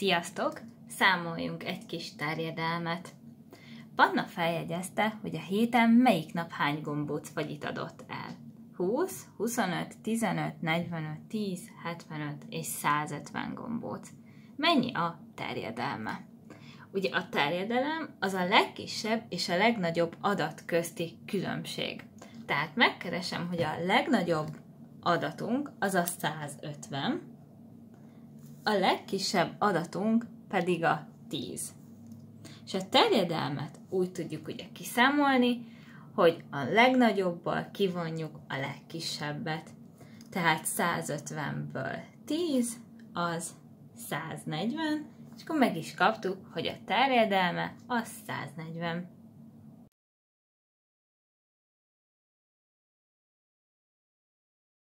Sziasztok! Számoljunk egy kis terjedelmet. Panna feljegyezte, hogy a héten melyik nap hány gombóc fagyit adott el. 20, 25, 15, 45, 10, 75 és 150 gombóc. Mennyi a terjedelme? Ugye a terjedelem az a legkisebb és a legnagyobb adat közti különbség. Tehát megkeresem, hogy a legnagyobb adatunk az a 150, a legkisebb adatunk pedig a 10. És a terjedelmet úgy tudjuk ugye kiszámolni, hogy a legnagyobból kivonjuk a legkisebbet. Tehát 150-ből 10 az 140, és akkor meg is kaptuk, hogy a terjedelme az 140.